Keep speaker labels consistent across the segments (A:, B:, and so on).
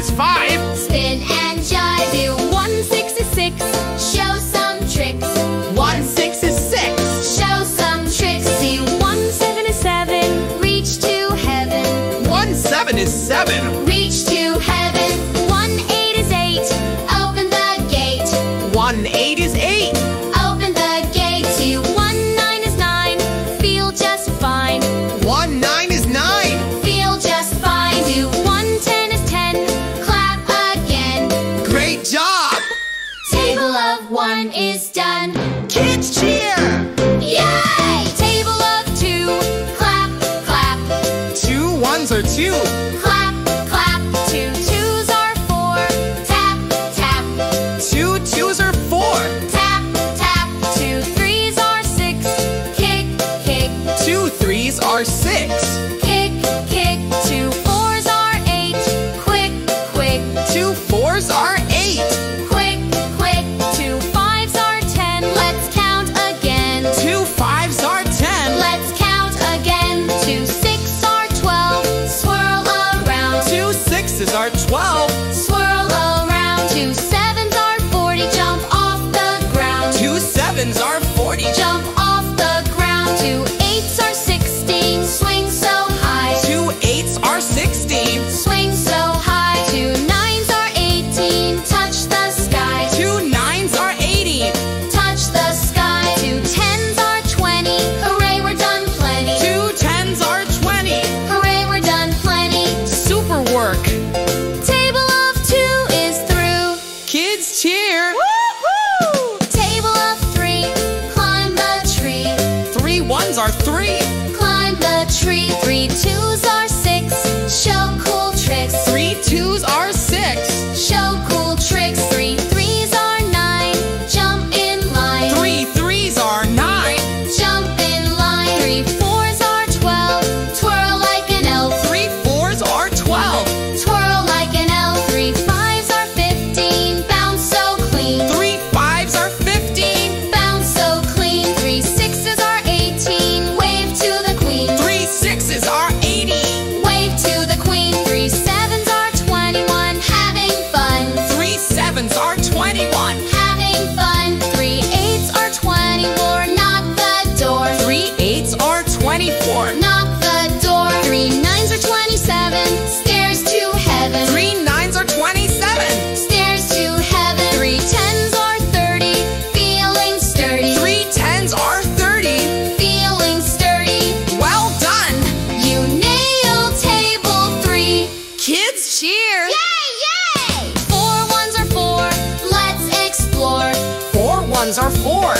A: is
B: five. Spin and jive. Do 166. Show some tricks.
A: 166.
B: Show some tricks. Do 177. Reach to heaven. 177. of one is done.
A: Kids cheer!
B: Yay! Table of two. Clap, clap.
A: Two ones are two.
B: Clap. sevens are 40. Jump off the ground.
A: Two
B: eights are 16. Swing so high.
A: Two eights are 16.
B: Swing so high. Two nines are 18. Touch the sky.
A: Two nines are 80.
B: Touch the sky. Two tens are 20. Hooray, we're done plenty.
A: Two tens are 20.
B: Hooray, we're done plenty.
A: Super work.
B: three,
A: three,
B: two. ones are four.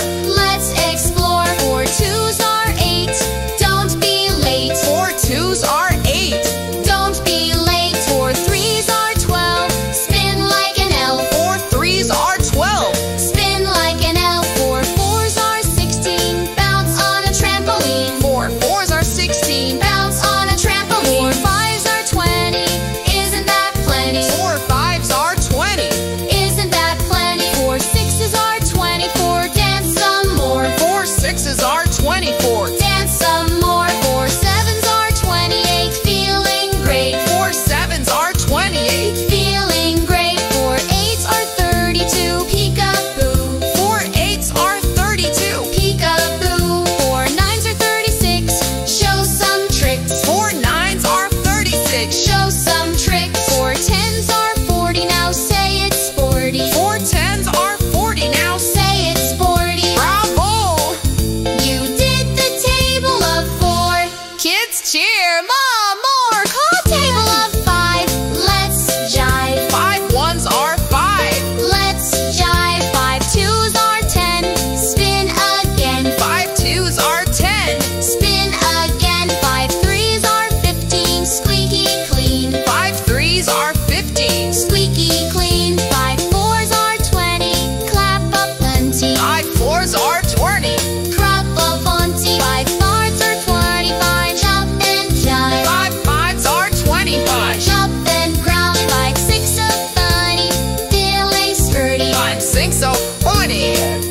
B: morning.